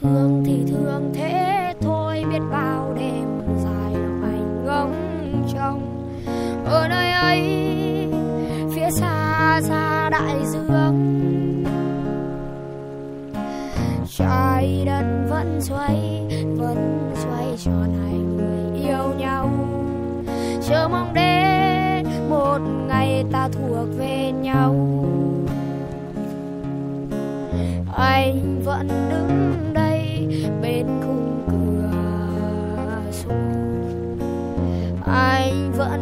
thương thì thương thế thôi, biết bao đêm dài lòng anh ngóng trông. Ở nơi ấy, phía xa xa đại dương. Trái đất vẫn xoay vẫn xoay tròn hai người yêu nhau. Chờ mong đêm ta thuộc về nhau. Anh vẫn đứng đây bên khung cửa sổ. Anh vẫn